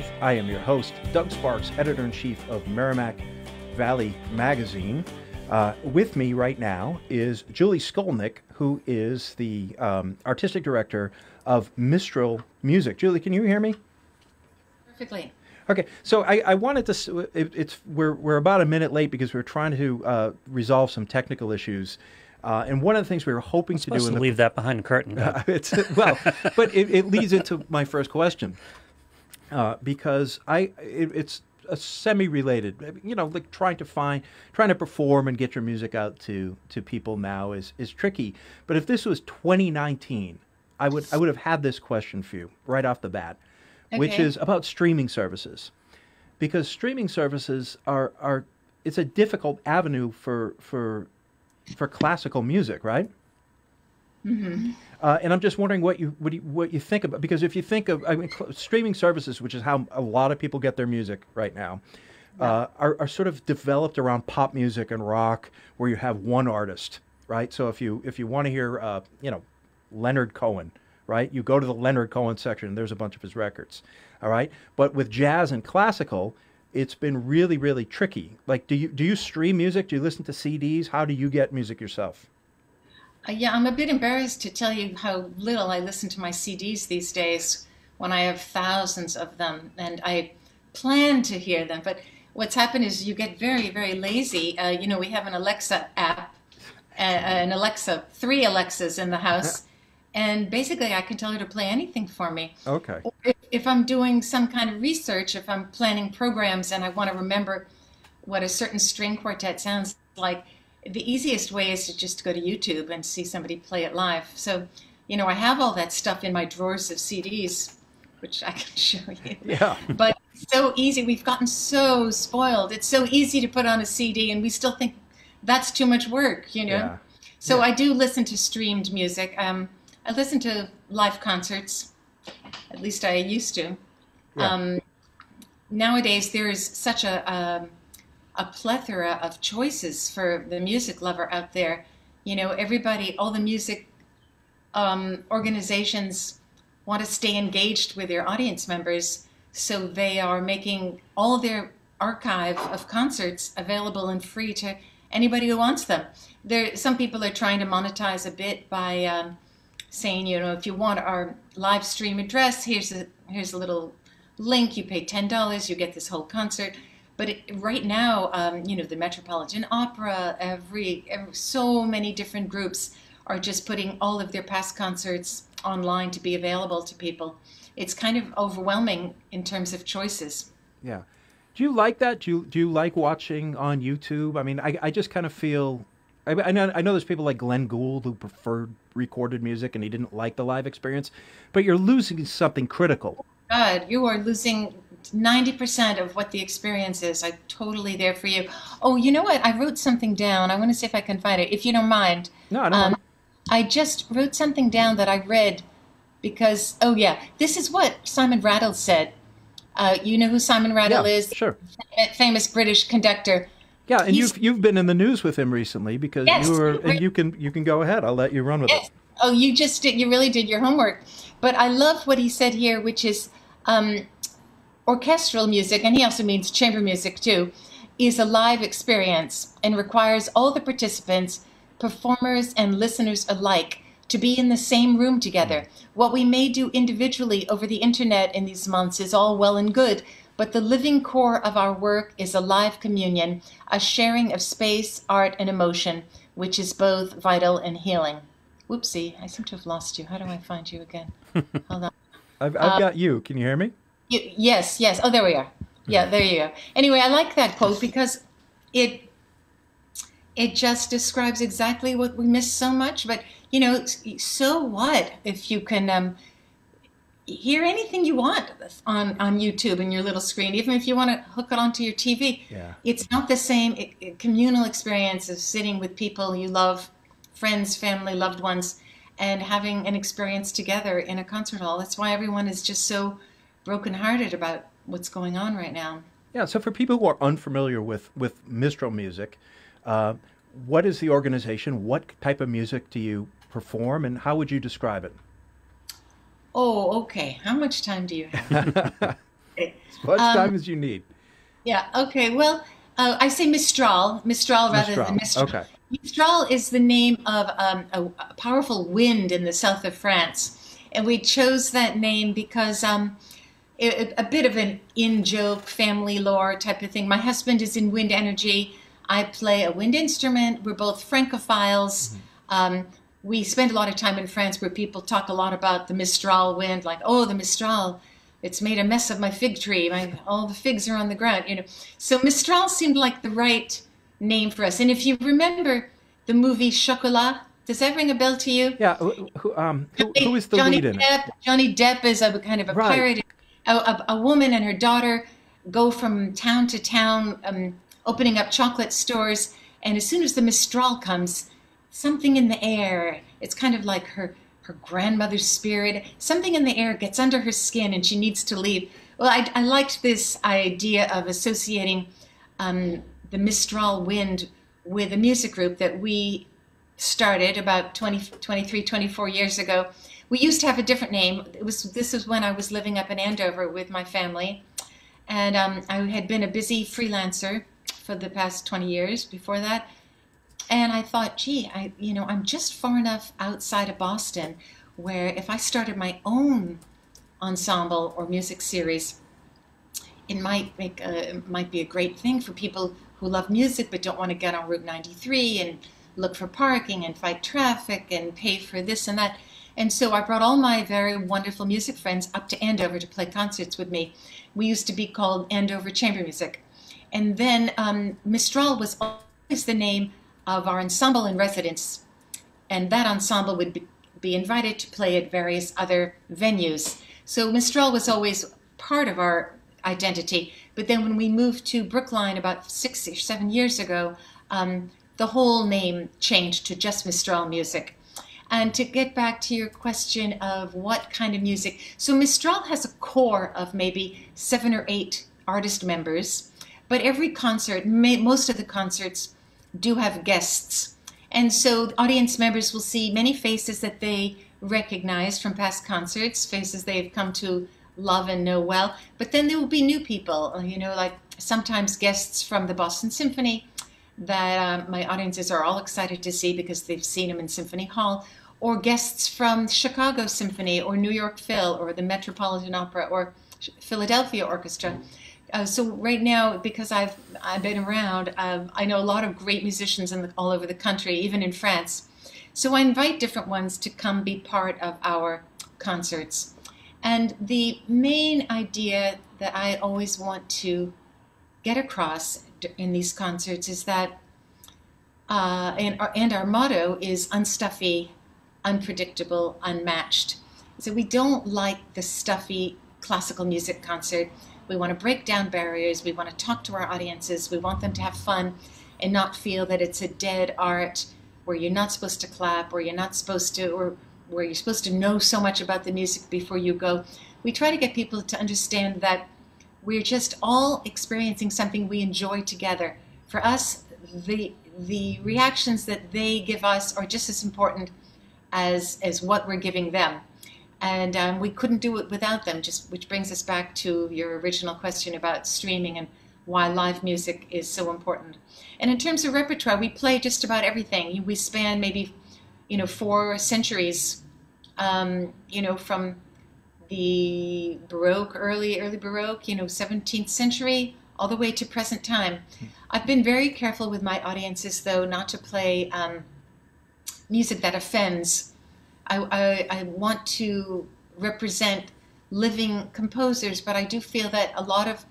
495. I am your host, Doug Sparks, editor in chief of Merrimack Valley Magazine. Uh, with me right now is Julie Scolnik, who is the um, artistic director of Mistral Music. Julie, can you hear me? Perfectly. Okay, so I, I wanted to. It, it's we're we're about a minute late because we're trying to uh, resolve some technical issues. Uh, and one of the things we were hoping to do in the, leave that behind the curtain. Uh, it's well, but it, it, leads into my first question uh, because I it, it's a semi-related. You know, like trying to find, trying to perform and get your music out to to people now is is tricky. But if this was 2019, I would I would have had this question for you right off the bat okay. which is about streaming services, because streaming services are are it's a difficult avenue for for for classical music, right? Mm-hmm. Uh, and I'm just wondering what you what you what you think about because if you think of I mean, cl- streaming services, which is how a lot of people get their music right now, yeah. uh, are, are sort of developed around pop music and rock, where you have one artist, right? So if you if you want to hear, uh, you know, Leonard Cohen, right? You go to the Leonard Cohen section, and there's a bunch of his records, all right? But with jazz and classical, it's been really, really tricky. Like, do you do you stream music? Do you listen to CDs? How do you get music yourself? Uh, yeah, I'm a bit embarrassed to tell you how little I listen to my CDs these days when I have thousands of them, and I plan to hear them. But what's happened is you get very, very lazy. Uh, you know, we have an Alexa app, uh, an Alexa, three Alexas in the house. and basically I can tell her to play anything for me. Okay. If, if, I'm doing some kind of research, if I'm planning programs and I want to remember what a certain string quartet sounds like, the easiest way is to just go to YouTube and see somebody play it live. So, you know, I have all that stuff in my drawers of CDs, which I can show you. Yeah. But so easy. We've gotten so spoiled. It's so easy to put on a CD, and we still think that's too much work, you know? Yeah. So yeah. I do listen to streamed music. Um, I listen to live concerts. At least I used to. Yeah. Um, nowadays, there is such a, a, a plethora of choices for the music lover out there. You know, everybody, all the music um, organizations want to stay engaged with their audience members, so they are making all their archive of concerts available and free to anybody who wants them. There, some people are trying to monetize a bit by um, saying, you know, if you want our live stream address, here's a here's a little link. You pay ten dollars, you get this whole concert. But it, right now, um, you know, the Metropolitan Opera, every, every so many different groups are just putting all of their past concerts online to be available to people. It's kind of overwhelming in terms of choices. Yeah. Do you like that? Do you, do you like watching on YouTube? I mean, I, I just kind of feel I, I, know, I know there's people like Glenn Gould who preferred recorded music and he didn't like the live experience, but you're losing something critical. God, you are losing 90% of what the experience is. I'm totally there for you. Oh, you know what? I wrote something down. I want to see if I can find it, if you don't mind. No, I don't. Um, I just wrote something down that I read because, oh, yeah, this is what Simon Rattle said. Uh, you know who Simon Rattle yeah, is? Sure. Famous British conductor. Yeah, and He's, you've you've been in the news with him recently because yes, you were, and you can you can go ahead. I'll let you run with yes. it. Oh, you just did. You really did your homework. But I love what he said here, which is um, orchestral music, and he also means chamber music too, is a live experience and requires all the participants, performers and listeners alike, to be in the same room together. What we may do individually over the internet in these months is all well and good, but the living core of our work is a live communion, a sharing of space, art, and emotion, which is both vital and healing. Whoopsie, I seem to have lost you. How do I find you again? Hold on. I've, I've um, got you. Can you hear me? You, yes, yes. Oh, there we are. Yeah, there you go. Anyway, I like that quote because it it just describes exactly what we miss so much. But you know, so what if you can um, hear anything you want on, on YouTube and your little screen, even if you want to hook it onto your TV. Yeah. It's not the same communal experience of sitting with people you love, friends, family, loved ones, and having an experience together in a concert hall. That's why everyone is just so brokenhearted about what's going on right now. Yeah, so for people who are unfamiliar with, with Mistral music, uh, what is the organization? What type of music do you perform, and how would you describe it? Oh, okay. How much time do you have? as much um, time as you need. Yeah. Okay. Well, uh, I say Mistral, Mistral rather Mistral. than Mistral. Okay. Mistral is the name of um, a, a, powerful wind in the south of France, and we chose that name because um, it, a bit of an in-joke family lore type of thing. My husband is in wind energy. I play a wind instrument. We're both Francophiles. Mm-hmm. Um, we spend a lot of time in France where people talk a lot about the Mistral wind, like, oh, the Mistral, it's made a mess of my fig tree. My, all the figs are on the ground, you know. So Mistral seemed like the right name for us. And if you remember the movie Chocolat, does that ring a bell to you? Yeah. Who, um, who, who is the Johnny lead in Depp, it? Johnny Depp is a kind of a right. pirate. A, a, woman and her daughter go from town to town, um, opening up chocolate stores. And as soon as the Mistral comes, something in the air. It's kind of like her her grandmother's spirit. Something in the air gets under her skin, and she needs to leave. Well, I, I liked this idea of associating um, the Mistral wind with a music group that we started about 20, 23, 24 years ago. We used to have a different name. It was this was when I was living up in Andover with my family, and um, I had been a busy freelancer for the past 20 years before that and I thought, gee, I you know I'm just far enough outside of Boston where if I started my own ensemble or music series, it might make a, might be a great thing for people who love music but don't want to get on Route 93 and look for parking and fight traffic and pay for this and that. And so I brought all my very wonderful music friends up to Andover to play concerts with me. We used to be called Andover Chamber Music. And then um, Mistral was always the name of our ensemble in residence, and that ensemble would be, be invited to play at various other venues. So Mistral was always part of our identity. But then when we moved to Brookline about six or seven years ago, um, the whole name changed to just Mistral Music. And to get back to your question of what kind of music, so Mistral has a core of maybe seven or eight artist members, but every concert, most of the concerts do have guests. And so audience members will see many faces that they recognize from past concerts, faces they've come to love and know well. But then there will be new people, you know, like sometimes guests from the Boston Symphony that uh, my audiences are all excited to see because they've seen them in Symphony Hall, or guests from Chicago Symphony or New York Phil or the Metropolitan Opera or Philadelphia Orchestra. Uh, so right now, because I've I've been around, uh, I know a lot of great musicians the, all over the country, even in France. So I invite different ones to come be part of our concerts. And the main idea that I always want to get across in these concerts is that, uh, and, our, and our motto is unstuffy, unpredictable, unmatched. So we don't like the stuffy classical music concert we want to break down barriers. We want to talk to our audiences. We want them to have fun and not feel that it's a dead art where you're not supposed to clap or you're not supposed to, or where you're supposed to know so much about the music before you go. We try to get people to understand that we're just all experiencing something we enjoy together. For us, the the reactions that they give us are just as important as as what we're giving them and um, we couldn't do it without them. Just which brings us back to your original question about streaming and why live music is so important. And in terms of repertoire, we play just about everything. We span maybe, you know, four centuries. Um, you know, from the Baroque, early early Baroque, you know, 17th century, all the way to present time. I've been very careful with my audiences, though, not to play um, music that offends I, I, I want to represent living composers, but I do feel that a lot of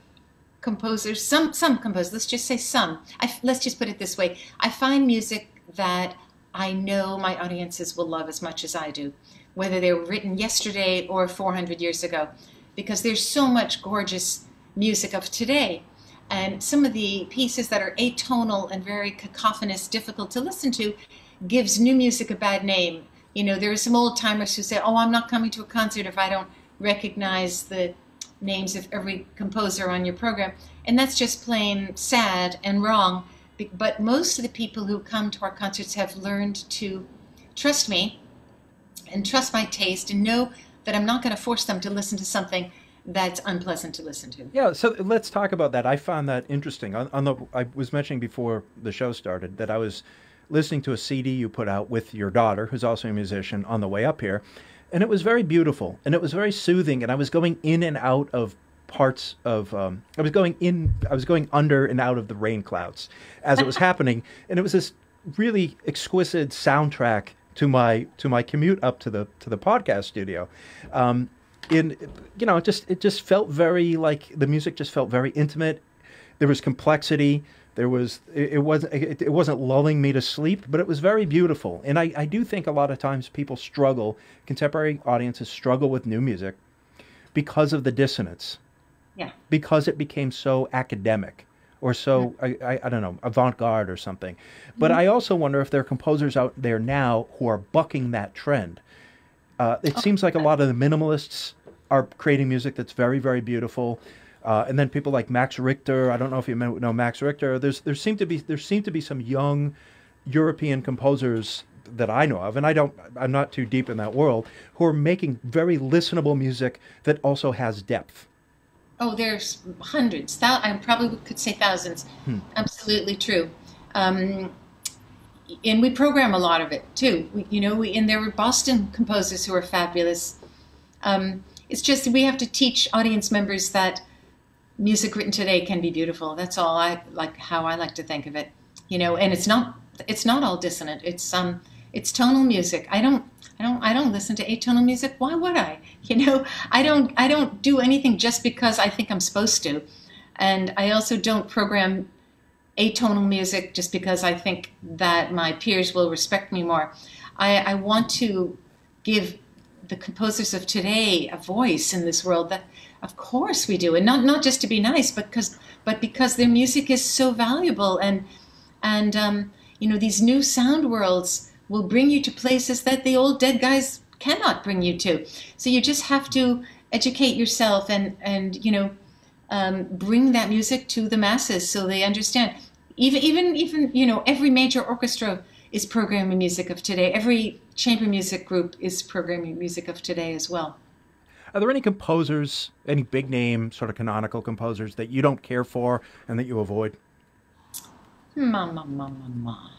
composers, some some composers, let's just say some. I, let's just put it this way: I find music that I know my audiences will love as much as I do, whether they were written yesterday or 400 years ago, because there's so much gorgeous music of today. And some of the pieces that are atonal and very cacophonous, difficult to listen to, gives new music a bad name you know, there are some old timers who say, "Oh, I'm not coming to a concert if I don't recognize the names of every composer on your program," and that's just plain sad and wrong. But most of the people who come to our concerts have learned to trust me and trust my taste and know that I'm not going to force them to listen to something that's unpleasant to listen to. Yeah, so let's talk about that. I found that interesting. On, on the, I was mentioning before the show started that I was listening to a CD you put out with your daughter, who's also a musician, on the way up here, and it was very beautiful and it was very soothing. And I was going in and out of parts of um, I was going in I was going under and out of the rain clouds as it was happening and it was this really exquisite soundtrack to my to my commute up to the to the podcast studio. Um, in you know it just it just felt very like the music just felt very intimate. There was complexity. There was it, it wasn't it, it, wasn't lulling me to sleep but it was very beautiful. And I, I do think a lot of times people struggle contemporary audiences struggle with new music because of the dissonance. Yeah. Because it became so academic or so. I, I, I, don't know avant-garde or something but mm-hmm. i also wonder if there are composers out there now who are bucking that trend uh, it oh, seems like a lot of the minimalists are creating music that's very very beautiful uh, and then people like Max Richter. I don't know if you know Max Richter. There's there seem to be there seem to be some young European composers that I know of, and I don't I'm not too deep in that world, who are making very listenable music that also has depth. Oh, there's hundreds. Thou- I probably could say thousands. Hmm. Absolutely true. Um, and we program a lot of it too. We, you know, we, and there were Boston composers who are fabulous. Um, it's just we have to teach audience members that music written today can be beautiful. That's all I like how I like to think of it. You know, and it's not it's not all dissonant. It's um it's tonal music. I don't I don't I don't listen to atonal music. Why would I? You know, I don't I don't do anything just because I think I'm supposed to. And I also don't program atonal music just because I think that my peers will respect me more. I, I want to give the composers of today a voice in this world that of course we do and not not just to be nice but because but because their music is so valuable and and um, you know these new sound worlds will bring you to places that the old dead guys cannot bring you to. So you just have to educate yourself and and you know um, bring that music to the masses so they understand. Even even even you know every major orchestra is programming music of today. Every chamber music group is programming music of today as well. Are there any composers, any big name sort of canonical composers that you don't care for and that you avoid? Ma ma ma ma ma.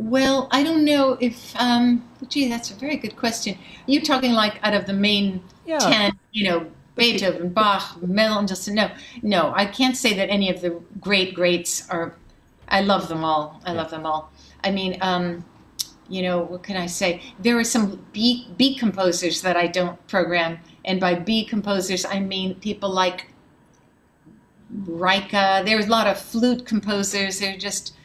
Well, I don't know if. Um, gee, that's a very good question. Are you talking like out of the main yeah. ten? You know, Beethoven, Bach, Mendelssohn. No, no, I can't say that any of the great greats are. I love them all. I love them all. I mean, um, you know, what can I say? There are some B, B composers that I don't program, and by B composers I mean people like Reicha. There's a lot of flute composers. They're just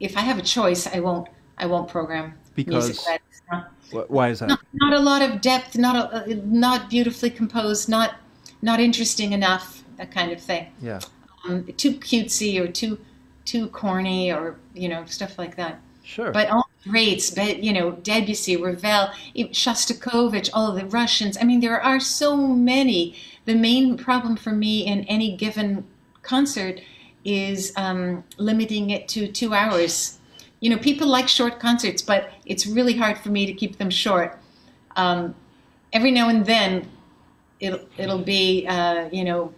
if I have a choice, I won't I won't program because music not, why is that? Not, not, a lot of depth, not a, not beautifully composed, not not interesting enough, that kind of thing. Yeah. Um, too cutesy or too too corny or you know stuff like that. Sure. But all greats, but you know Debussy, Ravel, Shostakovich, all of the Russians. I mean, there are so many. The main problem for me in any given concert is um, limiting it to two hours. You know, people like short concerts, but it's really hard for me to keep them short. Um, every now and then, it'll it'll be uh, you know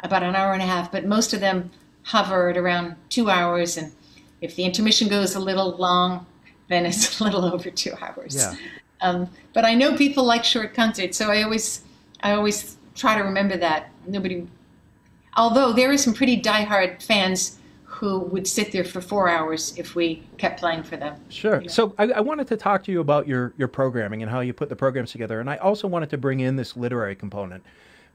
about an hour and a half, but most of them hover at around two hours. And if the intermission goes a little long, then it's a little over two hours. Yeah. Um, but I know people like short concerts, so I always I always try to remember that nobody Although there are some pretty diehard fans who would sit there for four hours if we kept playing for them. Sure. Know? So I, I, wanted to talk to you about your, your programming and how you put the programs together. And I also wanted to bring in this literary component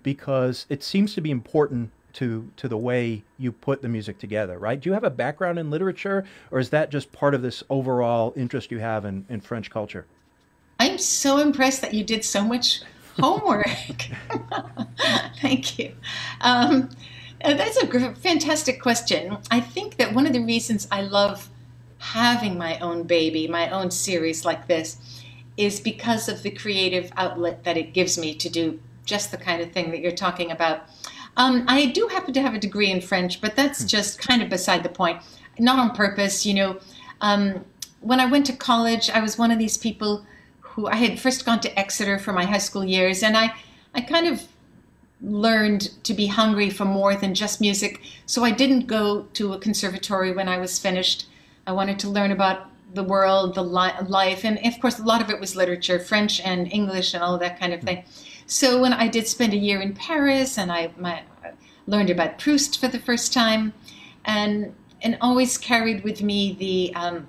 because it seems to be important to to the way you put the music together, right? Do you have a background in literature or is that just part of this overall interest you have in, in French culture? I'm so impressed that you did so much homework. Thank you. Um, uh, that's a fantastic question. I think that one of the reasons I love having my own baby, my own series like this, is because of the creative outlet that it gives me to do just the kind of thing that you're talking about. Um, I do happen to have a degree in French, but that's hmm. just kind of beside the point. Not on purpose, you know. Um, when I went to college, I was one of these people who I had first gone to Exeter for my high school years, and I, I kind of learned to be hungry for more than just music. So I didn't go to a conservatory when I was finished. I wanted to learn about the world, the li- life, and of course, a lot of it was literature, French and English, and all that kind of thing. So when I did spend a year in Paris, and I my, learned about Proust for the first time, and and always carried with me the um,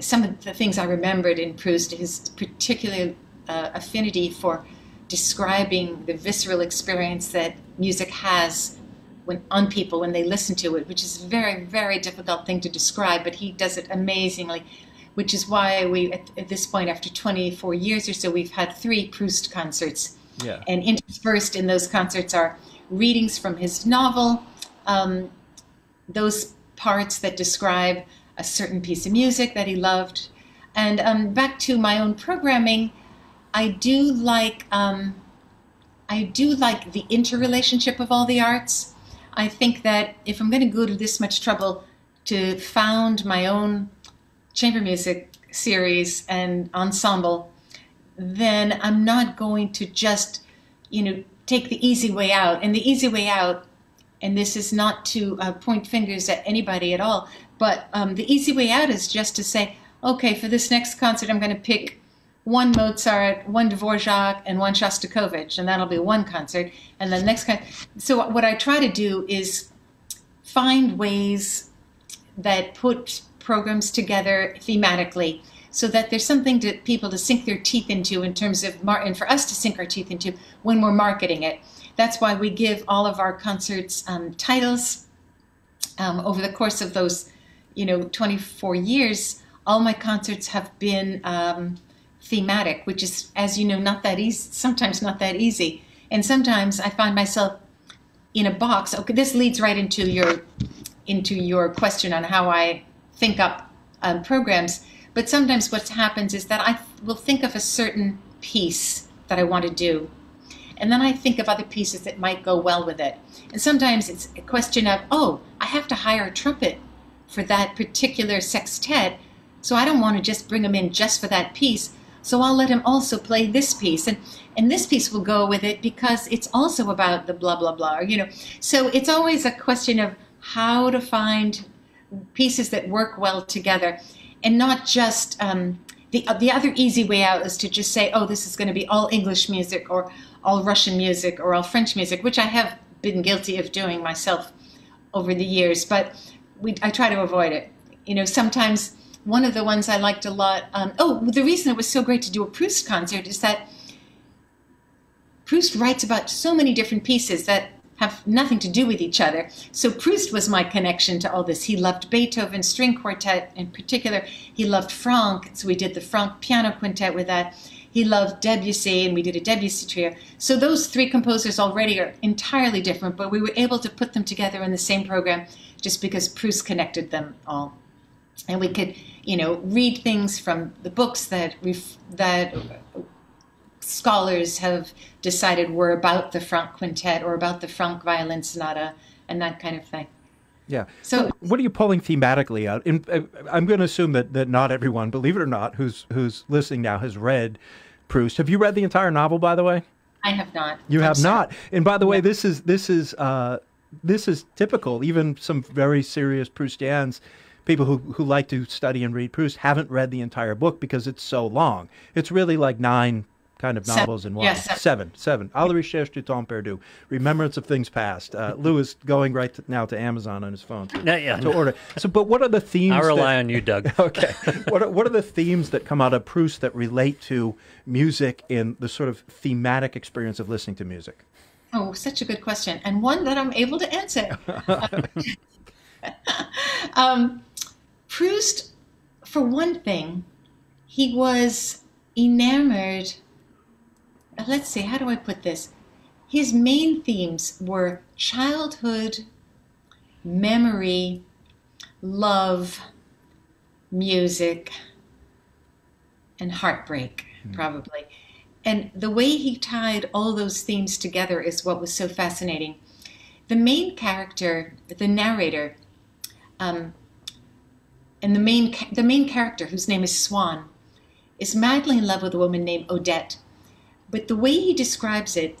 some of the things I remembered in Proust, his particular uh, affinity for describing the visceral experience that music has when on people when they listen to it, which is a very very difficult thing to describe, but he does it amazingly. Which is why we, at, at this point, after 24 years or so, we've had three Proust concerts. Yeah. And interspersed in those concerts are readings from his novel, um, those parts that describe a certain piece of music that he loved. And um, back to my own programming, I do like um, I do like the interrelationship of all the arts. I think that if I'm going to go to this much trouble to found my own chamber music series and ensemble, then I'm not going to just, you know, take the easy way out. And the easy way out, and this is not to uh, point fingers at anybody at all, but um, the easy way out is just to say, okay, for this next concert, I'm going to pick one Mozart, one Dvorak, and one Shostakovich, and that'll be one concert. And the next. So what I try to do is find ways that put programs together thematically so that there's something to people to sink their teeth into in terms of mar- and for us to sink our teeth into when we're marketing it. That's why we give all of our concerts um, titles um, over the course of those, you know, 24 years. All my concerts have been um, thematic, which is, as you know, not that easy. Sometimes not that easy, and sometimes I find myself in a box. Okay, this leads right into your into your question on how I think up um, programs. But sometimes what happens is that I will think of a certain piece that I want to do, and then I think of other pieces that might go well with it. And sometimes it's a question of, oh, I have to hire a trumpet for that particular sextet, so I don't want to just bring him in just for that piece. So I'll let him also play this piece, and and this piece will go with it because it's also about the blah blah blah. You know, so it's always a question of how to find pieces that work well together, and not just um, the the other easy way out is to just say, oh, this is going to be all English music or all Russian music or all French music, which I have been guilty of doing myself over the years, but we I try to avoid it. You know, sometimes one of the ones I liked a lot. Um, oh, the reason it was so great to do a Proust concert is that Proust writes about so many different pieces that have nothing to do with each other. So Proust was my connection to all this. He loved Beethoven string quartet in particular. He loved Franck, so we did the Franck piano quintet with that. He loved Debussy, and we did a Debussy trio. So those three composers already are entirely different, but we were able to put them together in the same program just because Proust connected them all. And we could, you know, read things from the books that that scholars have decided were about the Franck Quintet or about the Franck Violin Sonata and that kind of thing. Yeah. So, what are you pulling thematically out? In, uh, I'm going to assume that, that not everyone, believe it or not, who's who's listening now has read Proust. Have you read the entire novel, by the way? I have not. You I'm have sorry. not. And by the way, this is this is uh, this is typical. Even some very serious Proustians, people who who like to study and read Proust, haven't read the entire book because it's so long. It's really like nine kind of novels seven. in one. Yes, seven. seven, seven. A la recherche du temps perdu. Remembrance of things past. Uh, Lou is going right to, now to Amazon on his phone to, no, yeah, to order. So, but what are the themes? I rely that, on you, Doug. okay. what are, what are the themes that come out of Proust that relate to music in the sort of thematic experience of listening to music? Oh, such a good question, and one that I'm able to answer. um, Proust, for one thing, he was enamored let's see, how do I put this? His main themes were childhood, memory, love, music, and heartbreak, mm. probably. And the way he tied all those themes together is what was so fascinating. The main character, the narrator, um, and the main the main character, whose name is Swann, is madly in love with a woman named Odette But the way he describes it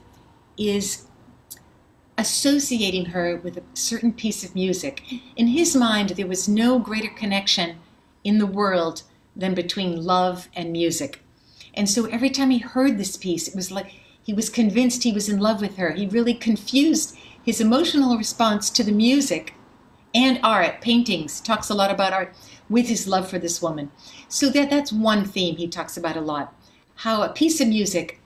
is associating her with a certain piece of music. In his mind, there was no greater connection in the world than between love and music. And so every time he heard this piece, it was like he was convinced he was in love with her. He really confused his emotional response to the music and art, paintings, talks a lot about art, with his love for this woman. So that, that's one theme he talks about a lot. How a piece of music,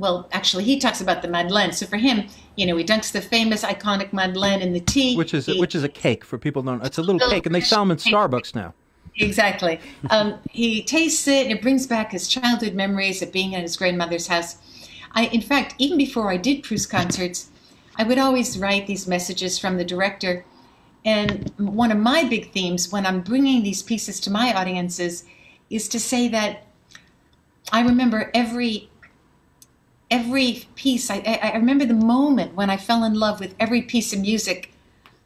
well, actually, he talks about the Madeleine. So for him, you know, he dunks the famous, iconic Madeleine in the tea. Which is, he, which is a cake for people don't know. It's a little cake, and they sell them in Starbucks now. Exactly. Um, he tastes it, and it brings back his childhood memories of being at his grandmother's house. I, in fact, even before I did Proust concerts, I would always write these messages from the director. And one of my big themes when I'm bringing these pieces to my audiences is to say that I remember every every piece. I, I remember the moment when I fell in love with every piece of music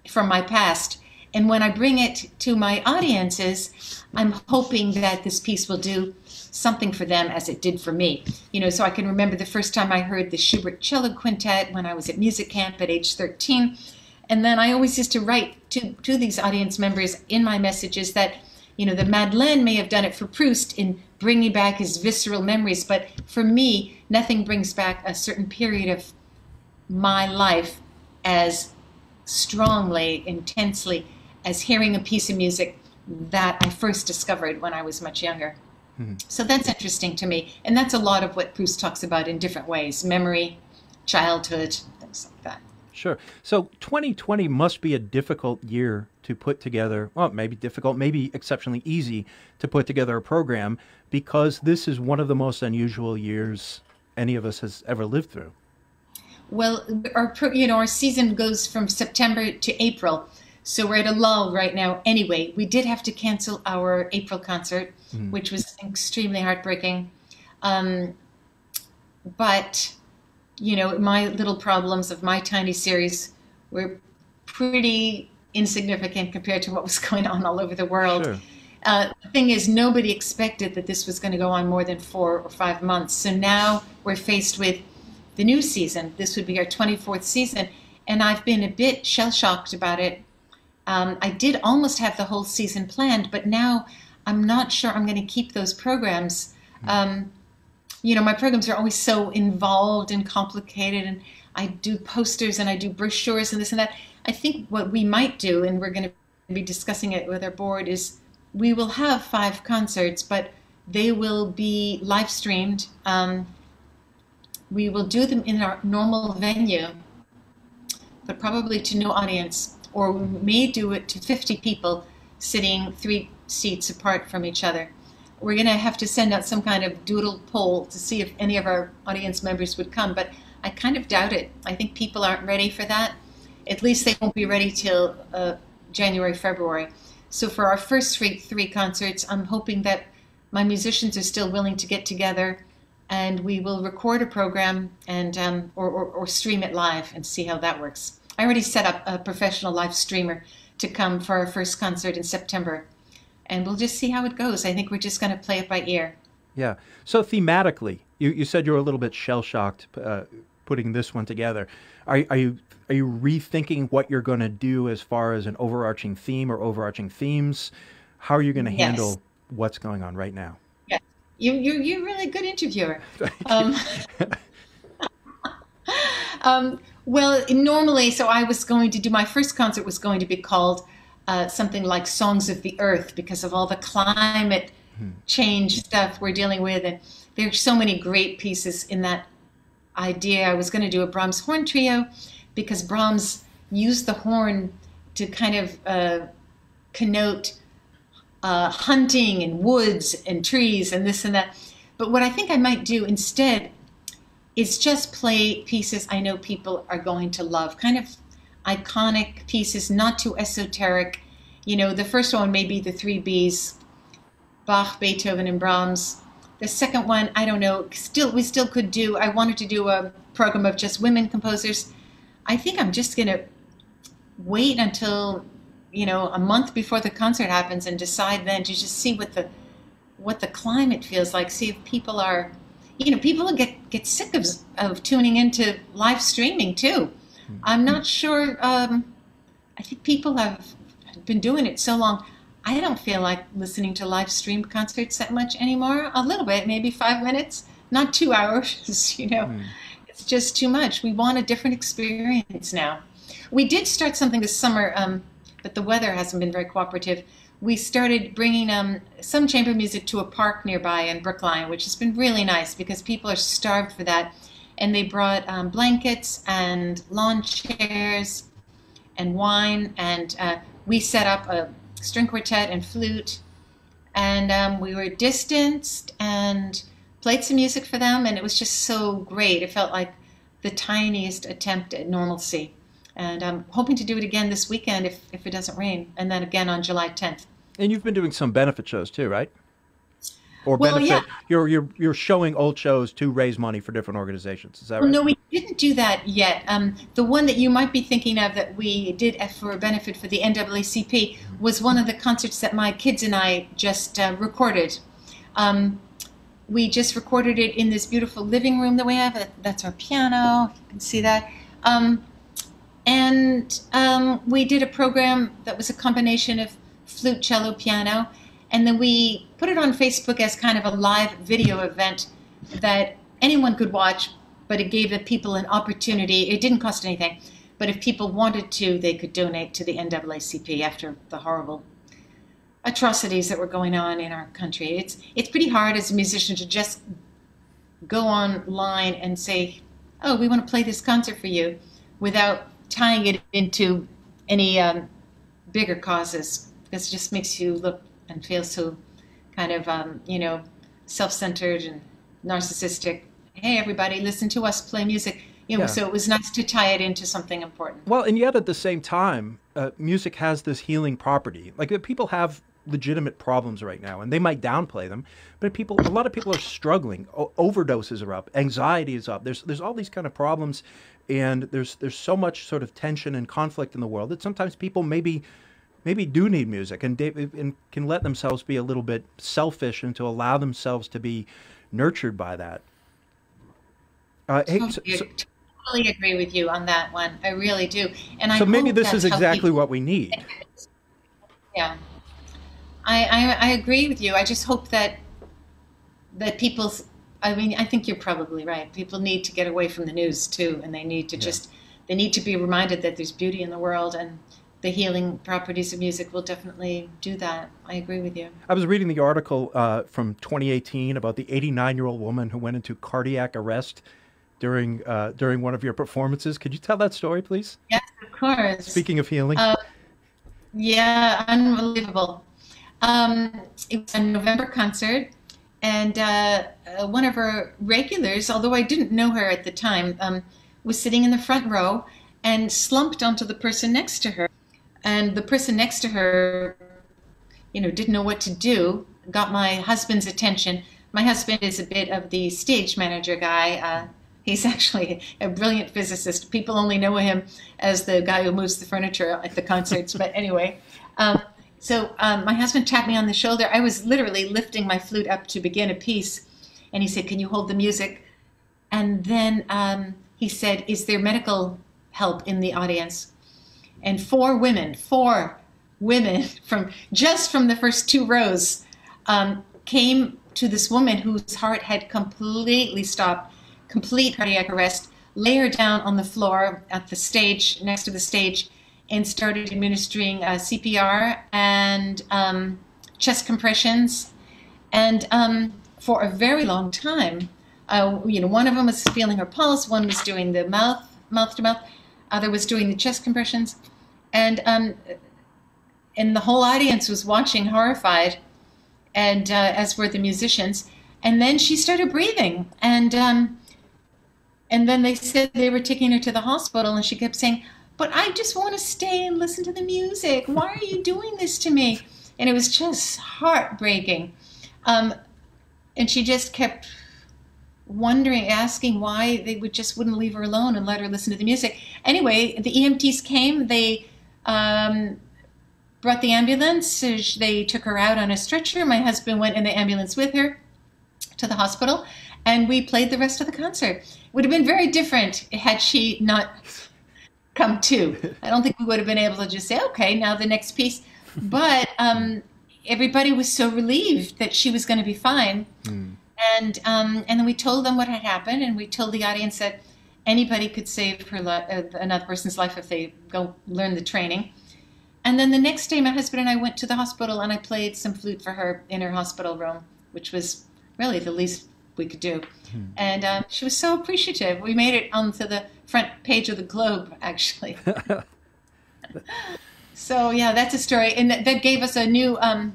from my past. And when I bring it to my audiences, I'm hoping that this piece will do something for them as it did for me. You know, so I can remember the first time I heard the Schubert Cello Quintet when I was at music camp at age 13. And then I always used to write to, to these audience members in my messages that, you know, the Madeleine may have done it for Proust in bringing back his visceral memories, but for me, nothing brings back a certain period of my life as strongly, intensely as hearing a piece of music that I first discovered when I was much younger. Mm-hmm. So that's interesting to me. And that's a lot of what Proust talks about in different ways memory, childhood, things like that. Sure. So 2020 must be a difficult year to put together. Well, maybe difficult, maybe exceptionally easy to put together a program because this is one of the most unusual years any of us has ever lived through. Well, our you know our season goes from September to April, so we're at a lull right now. Anyway, we did have to cancel our April concert mm. which was extremely heartbreaking. Um, but, you know, my little problems of my tiny series were pretty insignificant compared to what was going on all over the world. Sure. Uh, the thing is, nobody expected that this was going to go on more than four or five months. So now we're faced with the new season. This would be our 24th season. And I've been a bit shell shocked about it. Um, I did almost have the whole season planned, but now I'm not sure I'm going to keep those programs. Hmm. Um, you know, my programs are always so involved and complicated, and I do posters and I do brochures and this and that. I think what we might do, and we're going to be discussing it with our board, is we will have five concerts, but they will be live streamed. Um, we will do them in our normal venue, but probably to no audience, or we may do it to 50 people sitting three seats apart from each other. We're going to have to send out some kind of doodle poll to see if any of our audience members would come, but I kind of doubt it. I think people aren't ready for that. At least they won't be ready till uh, January, February. So for our first three, three concerts, I'm hoping that my musicians are still willing to get together and we will record a program and um, or, or, or stream it live and see how that works. I already set up a professional live streamer to come for our first concert in September and we'll just see how it goes. I think we're just going to play it by ear. Yeah. So thematically, you, you said you were a little bit shell shocked uh, putting this one together. Are, are you are you rethinking what you're going to do as far as an overarching theme or overarching themes? How are you going to handle yes. what's going on right now? Yeah, you you you're a really good interviewer. Um, um, well, normally, so I was going to do my first concert was going to be called uh, something like Songs of the Earth because of all the climate hmm. change stuff we're dealing with. And there's so many great pieces in that idea. I was going to do a Brahms horn trio because Brahms used the horn to kind of uh, connote uh, hunting and woods and trees and this and that. But what I think I might do instead is just play pieces I know people are going to love, kind of iconic pieces, not too esoteric. You know, the first one may be the three B's, Bach, Beethoven, and Brahms. The second one, I don't know. Still, we still could do. I wanted to do a program of just women composers. I think I'm just gonna wait until you know a month before the concert happens and decide then to just see what the what the climate feels like. See if people are you know, people get get sick of of tuning into live streaming too. I'm not sure. Um, I think people have been doing it so long. I don't feel like listening to live stream concerts that much anymore. A little bit, maybe five minutes, not two hours. You know, mm. it's just too much. We want a different experience now. We did start something this summer, um, but the weather hasn't been very cooperative. We started bringing um, some chamber music to a park nearby in Brookline, which has been really nice because people are starved for that. And they brought um, blankets and lawn chairs and wine, and uh, we set up a string quartet and flute, and um, we were distanced and played some music for them, and it was just so great. It felt like the tiniest attempt at normalcy. And I'm hoping to do it again this weekend if, if it doesn't rain, and then again on July 10th. And you've been doing some benefit shows too, right? Or well, benefit. Yeah. You're you're you're showing old shows to raise money for different organizations. Is that right? no, we didn't do that yet. Um, the one that you might be thinking of that we did for a benefit for the NAACP was one of the concerts that my kids and I just uh, recorded. Um, we just recorded it in this beautiful living room that we have. That's our piano. You can see that. Um, and um, we did a program that was a combination of flute, cello, piano, and then we put it on Facebook as kind of a live video event that anyone could watch, but it gave the people an opportunity. It didn't cost anything, but if people wanted to, they could donate to the NAACP after the horrible atrocities that were going on in our country. It's it's pretty hard as a musician to just go online and say, "Oh, we want to play this concert for you," without tying it into any um, bigger causes it just makes you look and feel so kind of um, you know self-centered and narcissistic. Hey everybody listen to us play music. You know yeah. so it was nice to tie it into something important. Well and yet at the same time uh, music has this healing property. Like people have legitimate problems right now and they might downplay them but people a lot of people are struggling. O- overdoses are up. Anxiety is up. There's there's all these kind of problems and there's there's so much sort of tension and conflict in the world that sometimes people maybe maybe do need music and, and can let themselves be a little bit selfish and to allow themselves to be nurtured by that. Uh, hey, so, so, totally agree with you on that one. I really do. And I so maybe this is exactly what we need. Yeah, I, I I agree with you. I just hope that that people's. I mean, I think you're probably right. People need to get away from the news too, and they need to yeah. just they need to be reminded that there's beauty in the world and the healing properties of music will definitely do that. I agree with you. I was reading the article uh, from 2018 about the 89 year old woman who went into cardiac arrest during uh, during one of your performances. Could you tell that story, please? Yes, of course. Speaking of healing. Uh, yeah, unbelievable. Um, it was a November concert, and uh, uh, one of our regulars, although I didn't know her at the time, um, was sitting in the front row and slumped onto the person next to her and the person next to her you know didn't know what to do got my husband's attention. My husband is a bit of the stage manager guy. Uh, he's actually a brilliant physicist. People only know him as the guy who moves the furniture at the concerts but anyway. Um, so um, my husband tapped me on the shoulder. I was literally lifting my flute up to begin a piece and he said can you hold the music? And then um, he said is there medical help in the audience and four women, four women from just from the first two rows um, came to this woman whose heart had completely stopped, complete cardiac arrest, lay her down on the floor at the stage, next to the stage, and started administering uh, CPR and um, chest compressions. And um, for a very long time, uh, you know, one of them was feeling her pulse, one was doing the mouth, mouth to mouth, other was doing the chest compressions and um, and the whole audience was watching horrified, and uh, as were the musicians. And then she started breathing, and um, and then they said they were taking her to the hospital, and she kept saying, "But I just want to stay and listen to the music. Why are you doing this to me?" And it was just heartbreaking. Um, and she just kept wondering, asking why they would just wouldn't leave her alone and let her listen to the music. Anyway, the EMTs came. They um, brought the ambulance. They took her out on a stretcher. My husband went in the ambulance with her. to the hospital, and we played the rest of the concert. It would have been very different had she not come to. I don't think we would have been able to just say, okay, now the next piece. But um, everybody was so relieved that she was going to be fine. Mm. And, um, and then we told them what had happened, and we told the audience that anybody could save her li- uh, another person's life if they go learn the training. And then the next day, my husband and I went to the hospital, and I played some flute for her in her hospital room, which was really the least we could do. Hmm. And um, she was so appreciative. We made it onto the front page of the Globe, actually. so yeah, that's a story, and that, that gave us a new um,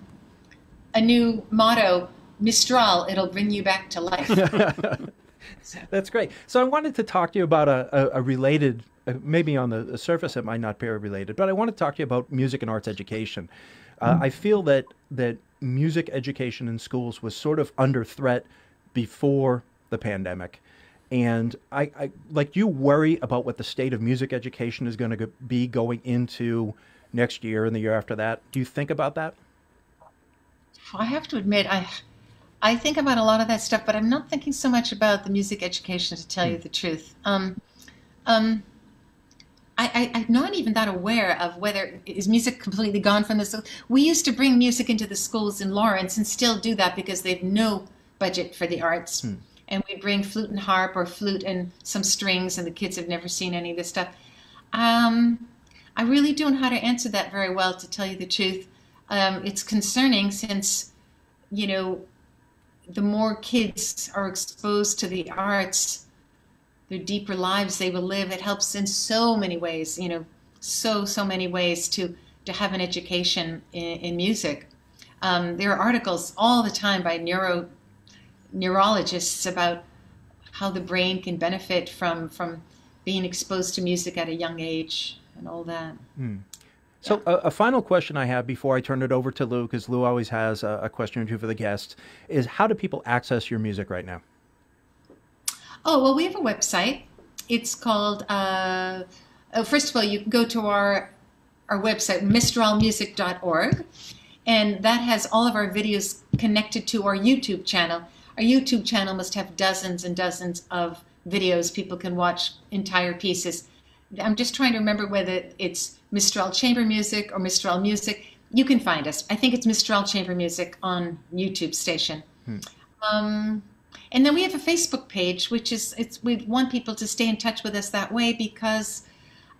a new motto: Mistral. It'll bring you back to life. that's great. So I wanted to talk to you about a, a, a related, uh, maybe on the surface it might not be related, but I want to talk to you about music and arts education. Uh, mm. I feel that that music education in schools was sort of under threat before the pandemic. And I, I like you worry about what the state of music education is going to be going into next year and the year after that. Do you think about that? I have to admit, I I think about a lot of that stuff, but I'm not thinking so much about the music education, to tell you hmm. the truth. Um, um, I, am not even that aware of whether is music completely gone from the. We used to bring music into the schools in Lawrence, and still do that because they have no budget for the arts. Hmm. And we bring flute and harp or flute and some strings, and the kids have never seen any of this stuff. Um, I really don't know how to answer that very well, to tell you the truth. Um, it's concerning since, you know, the more kids are exposed to the arts, the deeper lives they will live. It helps in so many ways, you know, so so many ways to to have an education in, in music. Um, there are articles all the time by neuro neurologists about how the brain can benefit from from being exposed to music at a young age and all that. Mm. So, yeah. a, a, final question I have before I turn it over to Lou, because Lou always has a, a, question or two for the guests, is how do people access your music right now? Oh, well, we have a website. It's called, uh, oh, first of all, you can go to our, our website, mistralmusic.org, and that has all of our videos connected to our YouTube channel. Our YouTube channel must have dozens and dozens of videos people can watch entire pieces. I'm just trying to remember whether it's Mistral Chamber Music or Mistral Music. You can find us. I think it's Mistral Chamber Music on YouTube station. Hmm. Um, and then we have a Facebook page, which is it's we want people to stay in touch with us that way because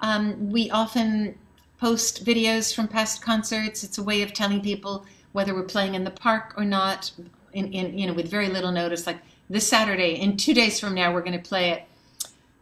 um, we often post videos from past concerts. It's a way of telling people whether we're playing in the park or not, in, in you know with very little notice. Like this Saturday, in two days from now, we're going to play it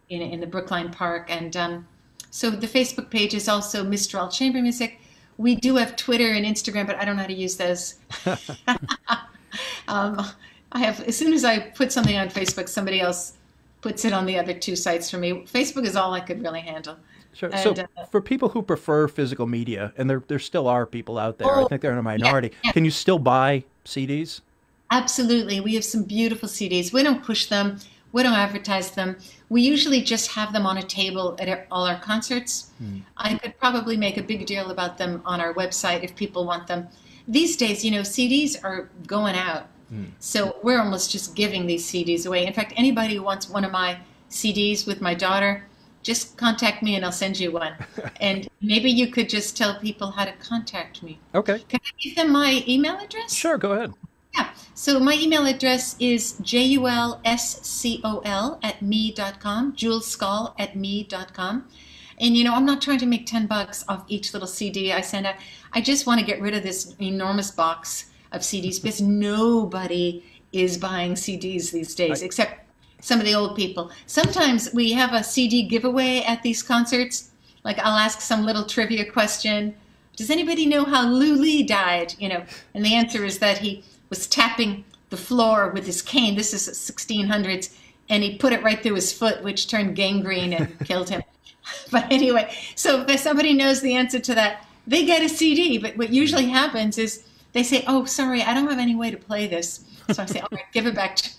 in in the Brookline Park, and um, so the Facebook page is also Mistral Chamber Music. We do have Twitter and Instagram, but I don't know how to use those. um, I have as soon as I put something on Facebook, somebody else puts it on the other two sites for me. Facebook is all I could really handle. Sure. And, so, uh, for people who prefer physical media, and there there still are people out there, oh, I think they're in a minority. Yeah, yeah. Can you still buy CDs? Absolutely. We have some beautiful CDs. We don't push them. We don't advertise them. We usually just have them on a table at all our concerts. Hmm. I could probably make a big deal about them on our website if people want them. These days, you know, CDs are going out. Hmm. So we're almost just giving these CDs away. In fact, anybody who wants one of my CDs with my daughter, just contact me and I'll send you one. and maybe you could just tell people how to contact me. Okay. Can I give them my email address? Sure, go ahead. Yeah. So my email address is julscol at me.com, julescol at me.com. And you know, I'm not trying to make 10 bucks off each little CD I send out. I just want to get rid of this enormous box of CDs because nobody is buying CDs these days except some of the old people. Sometimes we have a CD giveaway at these concerts. Like I'll ask some little trivia question. Does anybody know how Lully died? You know, and the answer is that he was tapping the floor with his cane. This is 1600s, and he put it right through his foot, which turned gangrene and killed him. But anyway, so if somebody knows the answer to that, they get a CD. But what usually happens is they say, "Oh, sorry, I don't have any way to play this." So I say, "All right, give it back to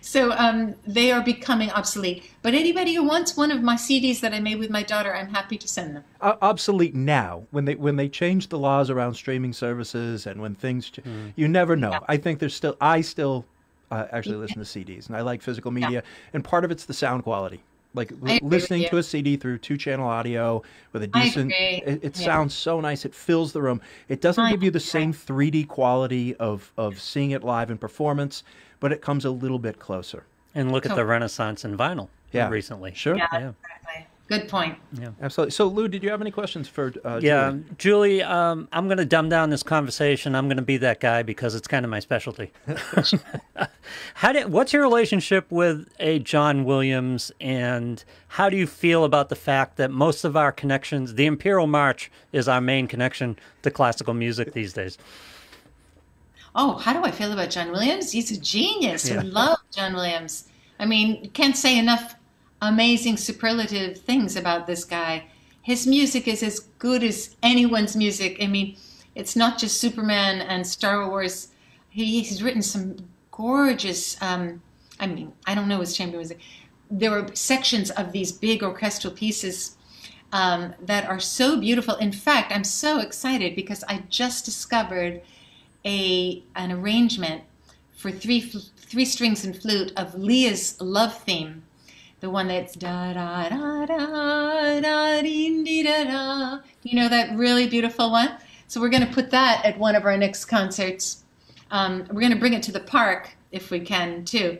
so um, they are becoming obsolete. But anybody who wants one of my CDs that I made with my daughter, I'm happy to send them. Uh, obsolete now, when they when they change the laws around streaming services and when things, ch- mm. you never know. Yeah. I think there's still, I still uh, actually listen to CDs, and I like physical media. Yeah. And part of it's the sound quality. Like listening to a CD through two channel audio with a decent, it, it yeah. sounds so nice. It fills the room. It doesn't give you the same 3D quality of, of seeing it live in performance, but it comes a little bit closer. And look so, at the renaissance in vinyl yeah. recently. Sure. Yeah, yeah. Exactly. Good point. Yeah, absolutely. So, Lou, did you have any questions for? Uh, yeah, Julie, Julie um, I'm going to dumb down this conversation. I'm going to be that guy because it's kind of my specialty. how did? What's your relationship with a John Williams, and how do you feel about the fact that most of our connections, the Imperial March, is our main connection to classical music these days? Oh, how do I feel about John Williams? He's a genius. Yeah. I love John Williams. I mean, can't say enough amazing superlative things about this guy. His music is as good as anyone's music. I mean, it's not just Superman and Star Wars. He, he's written some gorgeous. Um, I mean, I don't know his chamber music. There were sections of these big orchestral pieces um, that are so beautiful. In fact, I'm so excited because I just discovered a an arrangement for three three strings and flute of Leia's love theme the one that's da da da da da dee da da. You know that really beautiful one. So we're going to put that at one of our next concerts. Um, we're going to bring it to the park if we can too.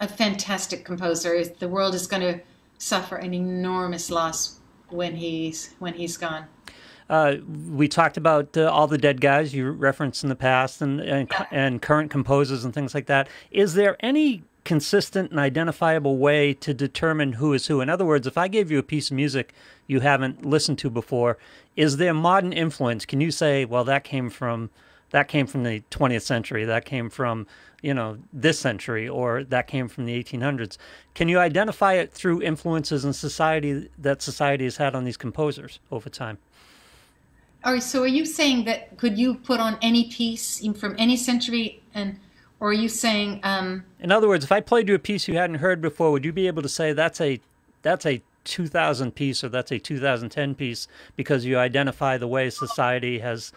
A fantastic composer. The world is going to suffer an enormous loss when he's when he's gone. Uh, we talked about uh, all the dead guys you referenced in the past and and, and, current composers and things like that. Is there any consistent and identifiable way to determine who is who. In other words, if I gave you a piece of music you haven't listened to before, is there modern influence? Can you say, well, that came from that came from the 20th century, that came from you know this century, or that came from the 1800s? Can you identify it through influences in society that society has had on these composers over time? All right. So, are you saying that could you put on any piece from any century and or are you saying? Um, In other words, if I played you a piece you hadn't heard before, would you be able to say that's a that's a 2000 piece or that's a 2010 piece because you identify the way society has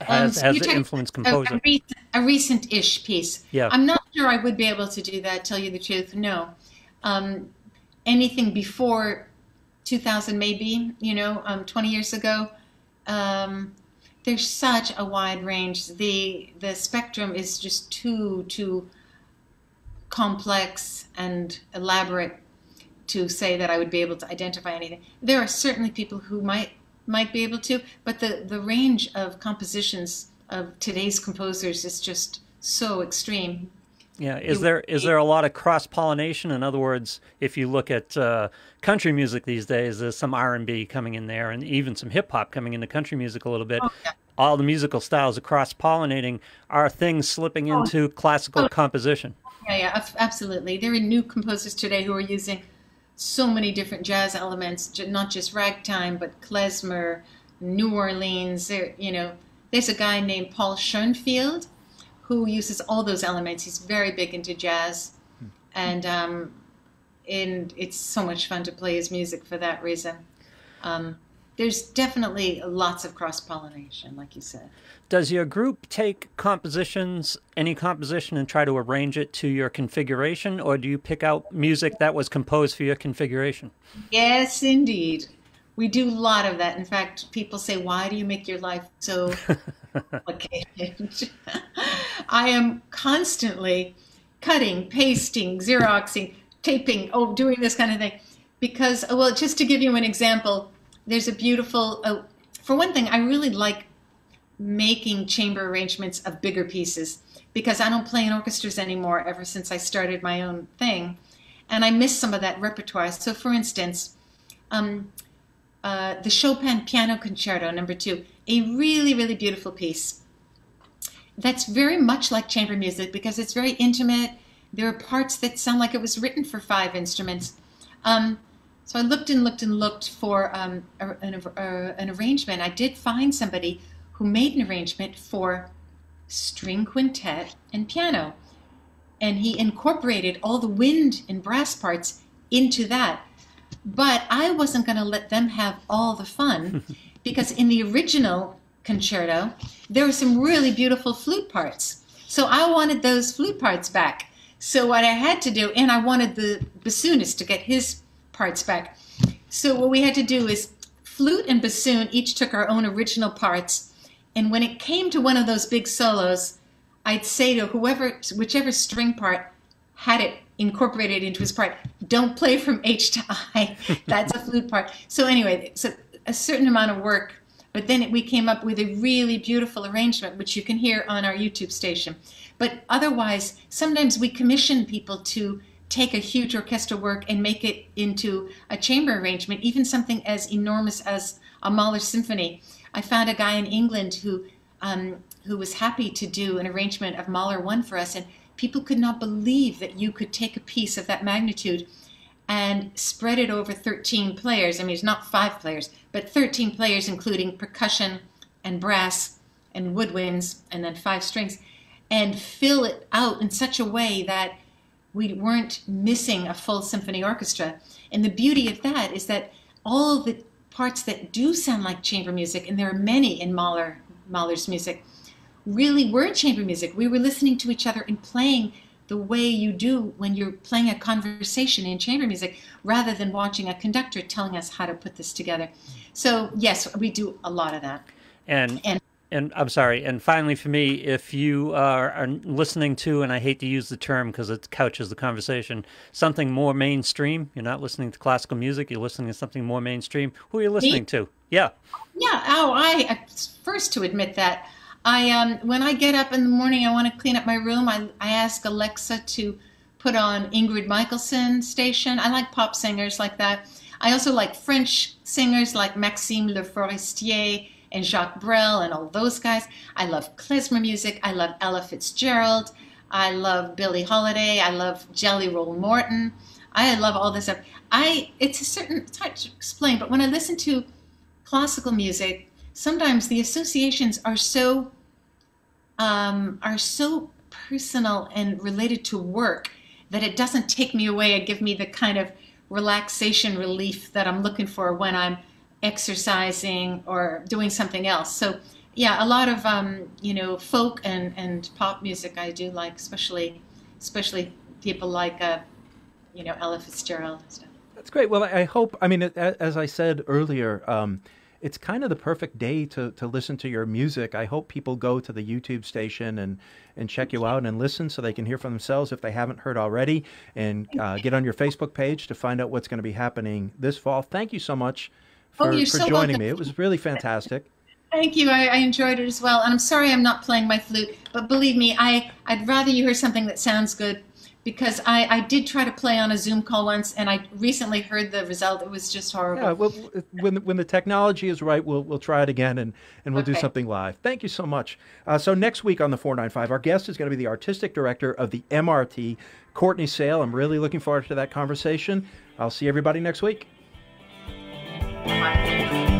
has, um, so has influenced composer? A, a, recent, a, recent-ish piece. Yeah. I'm not sure I would be able to do that. Tell you the truth, no. Um, anything before 2000, maybe. You know, um, 20 years ago. Um, there's such a wide range. The the spectrum is just too too complex and elaborate to say that I would be able to identify anything. There are certainly people who might might be able to, but the, the range of compositions of today's composers is just so extreme. Yeah, is there is there a lot of cross pollination? In other words, if you look at uh, country music these days, there's some R and B coming in there, and even some hip hop coming into country music a little bit. Oh, yeah. All the musical styles are cross pollinating. Are things slipping oh. into classical oh. composition? Yeah, yeah, absolutely. There are new composers today who are using so many different jazz elements, not just ragtime, but klezmer, New Orleans. There, you know, there's a guy named Paul Schoenfield who uses all those elements. He's very big into jazz, hmm. and um, and it's so much fun to play his music for that reason. Um, there's definitely lots of cross pollination, like you said. Does your group take compositions, any composition, and try to arrange it to your configuration, or do you pick out music that was composed for your configuration? Yes, indeed. We do a lot of that. In fact, people say, Why do you make your life so complicated? I am constantly cutting, pasting, Xeroxing, taping, oh, doing this kind of thing. Because, well, just to give you an example, there's a beautiful, uh, for one thing, I really like making chamber arrangements of bigger pieces because I don't play in orchestras anymore ever since I started my own thing. And I miss some of that repertoire. So, for instance, um, uh, the Chopin Piano Concerto, number two, a really, really beautiful piece that's very much like chamber music because it's very intimate. There are parts that sound like it was written for five instruments. Um, so I looked and looked and looked for um, a, an, a, an arrangement. I did find somebody who made an arrangement for string quintet and piano. And he incorporated all the wind and brass parts into that. But I wasn't going to let them have all the fun because in the original concerto, there were some really beautiful flute parts. So I wanted those flute parts back. So what I had to do, and I wanted the bassoonist to get his parts back. So what we had to do is flute and bassoon each took our own original parts. And when it came to one of those big solos, I'd say to whoever, whichever string part had it incorporated into his part, don't play from H to I. That's a flute part. So anyway, so a certain amount of work, but then we came up with a really beautiful arrangement, which you can hear on our YouTube station. But otherwise, sometimes we commission people to take a huge orchestral work and make it into a chamber arrangement, even something as enormous as a Mahler symphony. I found a guy in England who um, who was happy to do an arrangement of Mahler one for us, and people could not believe that you could take a piece of that magnitude and spread it over 13 players. I mean, it's not five players, but 13 players, including percussion and brass and woodwinds, and then five strings, and fill it out in such a way that we weren't missing a full symphony orchestra. And the beauty of that is that all the parts that do sound like chamber music, and there are many in Mahler, Mahler's music, really were chamber music. We were listening to each other and playing the way you do when you're playing a conversation in chamber music rather than watching a conductor telling us how to put this together. So, yes, we do a lot of that. And, and and I'm sorry. And finally, for me, if you are, are listening to, and I hate to use the term because it couches the conversation, something more mainstream. You're not listening to classical music. You're listening to something more mainstream. Who are you listening me? to? Yeah. Yeah. Oh, I uh, first to admit that. I um, when I get up in the morning, I want to clean up my room. I I ask Alexa to put on Ingrid Michaelson station. I like pop singers like that. I also like French singers like Maxime Le Forestier and Jacques Brel and all those guys. I love klezmer music. I love Ella Fitzgerald. I love Billie Holiday. I love Jelly Roll Morton. I love all this stuff. I it's a certain it's hard to explain, but when I listen to classical music, sometimes the associations are so um, are so personal and related to work that it doesn't take me away and give me the kind of relaxation relief that I'm looking for when I'm exercising or doing something else. So yeah, a lot of um, you know folk and, and pop music I do like, especially especially people like uh, you know Ella Fitzgerald and stuff. That's great. Well, I hope. I mean, as I said earlier, um, it's kind of the perfect day to, to listen to your music. I hope people go to the YouTube station and, and check you out and listen so they can hear for themselves if they haven't heard already, and uh, get on your Facebook page to find out what's going to be happening this fall. Thank you so much for, oh, for so joining welcome. me. It was really fantastic. Thank you. I, I, enjoyed it as well. And I'm sorry I'm not playing my flute, but believe me, I, I'd rather you hear something that sounds good because I, I did try to play on a Zoom call once, and I recently heard the result. It was just horrible. Yeah, well, when when the technology is right, we'll we'll try it again, and and we'll okay. do something live. Thank you so much. Uh, so next week on the 495, our guest is going to be the artistic director of the MRT, Courtney Sale. I'm really looking forward to that conversation. I'll see everybody next week. Bye.